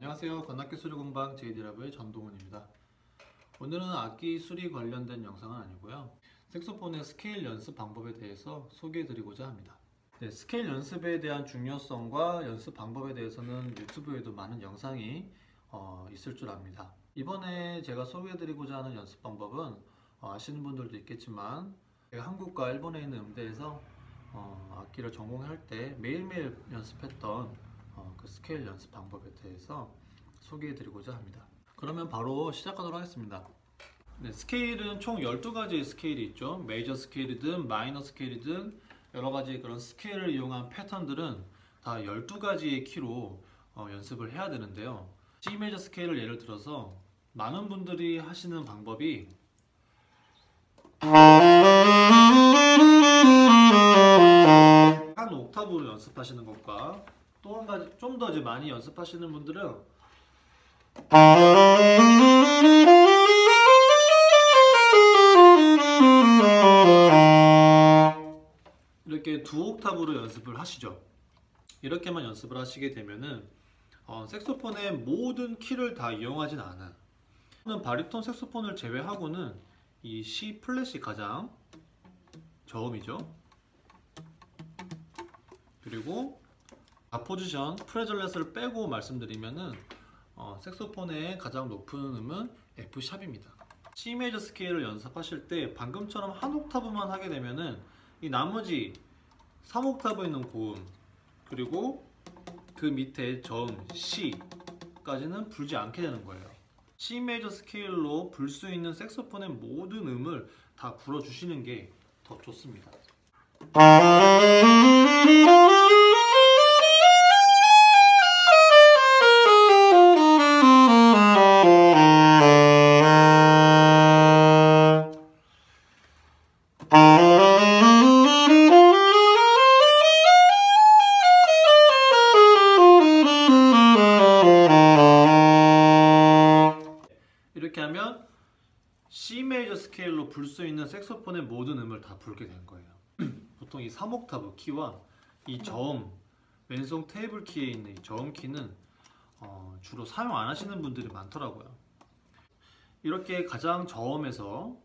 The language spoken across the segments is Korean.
안녕하세요. 관악기 수리 공방 제이디라브의 전동훈입니다. 오늘은 악기 수리 관련된 영상은 아니고요. 색소폰의 스케일 연습 방법에 대해서 소개해드리고자 합니다. 네, 스케일 연습에 대한 중요성과 연습 방법에 대해서는 유튜브에도 많은 영상이 어, 있을 줄 압니다. 이번에 제가 소개해드리고자 하는 연습 방법은 어, 아시는 분들도 있겠지만 제가 한국과 일본에 있는 음대에서 어, 악기를 전공할 때 매일매일 연습했던 어, 그 스케일 연습 방법에 대해서 소개해드리고자 합니다. 그러면 바로 시작하도록 하겠습니다. 네, 스케일은 총 12가지의 스케일이 있죠. 메이저 스케일이든 마이너 스케일이든 여러 가지 그런 스케일을 이용한 패턴들은 다 12가지의 키로 어, 연습을 해야 되는데요. C 메이저 스케일을 예를 들어서 많은 분들이 하시는 방법이 한 옥타브로 연습하시는 것과 또 한 가지 좀 더 이제 많이 연습하시는 분들은 이렇게 두 옥타브로 연습을 하시죠. 이렇게만 연습을 하시게 되면은 어, 색소폰의 모든 키를 다 이용하진 않 저는 바리톤 색소폰을 제외하고는 이 C 플랫이 가장 저음이죠. 그리고 아 포지션 프레절렛을 빼고 말씀드리면은 어, 색소폰의 가장 높은 음은 F 샵입니다. C 메이저 스케일을 연습하실 때 방금처럼 한 옥타브만 하게 되면은 이 나머지 3옥타브 있는 고음 그리고 그 밑에 저음 C까지는 불지 않게 되는 거예요. C 메이저 스케일로 불 수 있는 색소폰의 모든 음을 다 불어주시는 게 더 좋습니다. 불 수 있는 색소폰의 모든 음을 다 불게 된 거예요. 보통 이 3옥타브 키와 이 저음 왼손 테이블 키에 있는 이 저음 키는 어, 주로 사용 안 하시는 분들이 많더라고요. 이렇게 가장 저음에서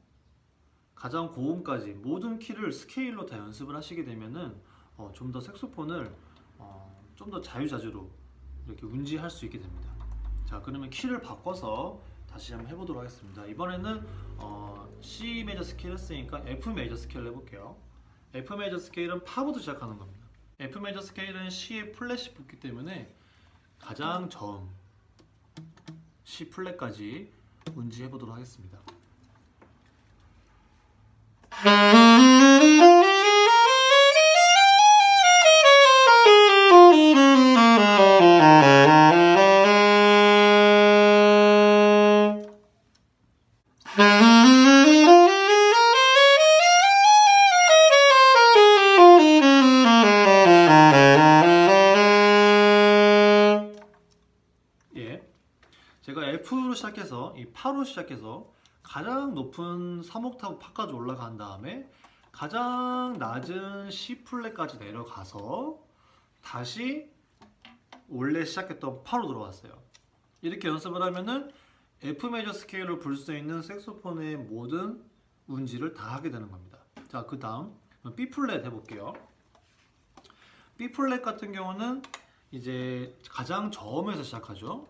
가장 고음까지 모든 키를 스케일로 다 연습을 하시게 되면은 어, 좀 더 색소폰을 어, 좀 더 자유자재로 이렇게 운지할 수 있게 됩니다. 자 그러면 키를 바꿔서 다시 한번 해보도록 하겠습니다. 이번에는 어, C 메이저 스케일 했으니까 F 메이저 스케일 해볼게요. F 메이저 스케일은 파부터 시작하는 겁니다. F 메이저 스케일은 시에 플랫이 붙기 때문에 가장 저음 C 플랫까지 운지해 보도록 하겠습니다. 제가 F로 시작해서 이 파로 시작해서 가장 높은 3옥타브 파까지 올라간 다음에 가장 낮은 C 플랫까지 내려가서 다시 원래 시작했던 파로 들어왔어요. 이렇게 연습을 하면은 F 메이저 스케일로 불 수 있는 색소폰의 모든 운지를 다 하게 되는 겁니다. 자, 그 다음 B 플랫 해볼게요. B 플랫 같은 경우는 이제 가장 저음에서 시작하죠.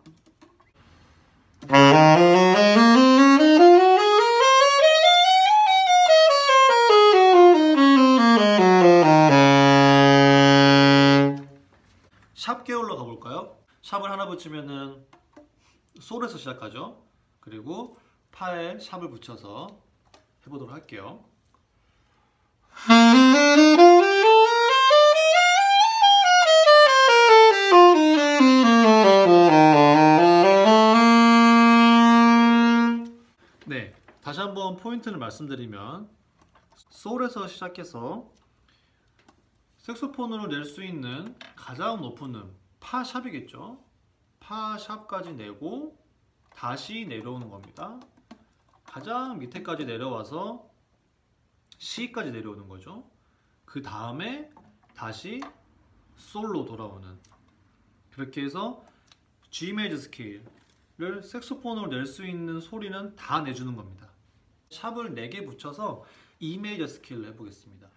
샵 계열로 가볼까요? 샵을 하나 붙이면은 솔에서 시작하죠. 그리고 파에 샵을 붙여서 해보도록 할게요. 다시 한번 포인트를 말씀드리면 솔에서 시작해서 색소폰으로 낼 수 있는 가장 높은 음, 파 샵이겠죠. 파 샵까지 내고 다시 내려오는 겁니다. 가장 밑에까지 내려와서 C까지 내려오는 거죠. 그 다음에 다시 솔로 돌아오는 그렇게 해서 G 메이저 스케일을 색소폰으로 낼 수 있는 소리는 다 내주는 겁니다. 샵을 4개 붙여서 E 메이저 스케일로 해보겠습니다.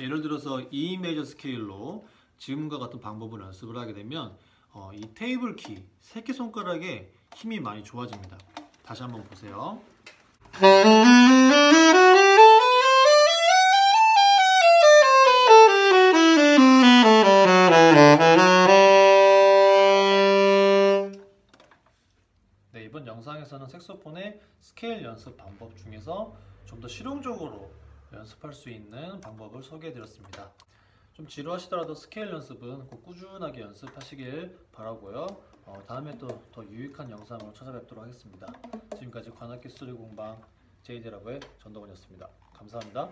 예를 들어서 E 메이저 스케일로 지금과 같은 방법을 연습을 하게 되면 어, 이 테이블 키 새끼 손가락에 힘이 많이 좋아집니다. 다시 한번 보세요. 네, 이번 영상에서는 색소폰의 스케일 연습 방법 중에서 좀 더 실용적으로 연습할 수 있는 방법을 소개해 드렸습니다. 좀 지루하시더라도 스케일 연습은 꼭 꾸준하게 연습하시길 바라고요. 어, 다음에 또 더 유익한 영상으로 찾아뵙도록 하겠습니다. 지금까지 관악기 수리 공방 제이드라고의 전동원이었습니다. 감사합니다.